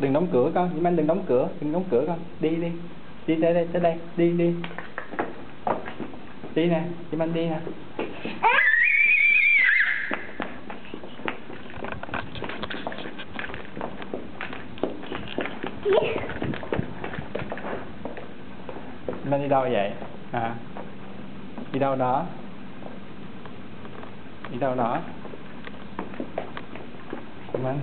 đừng đóng cửa con. Diễm Anh đừng đóng cửa. Đừng đóng cửa con. Đi đi. Đi tới đây tới đây. Đi đi. Đi nè. Diễm Anh đi nè. Diễm Anh đi đâu vậy? À. Đi đâu đó? Đi đâu đó? Diễm Anh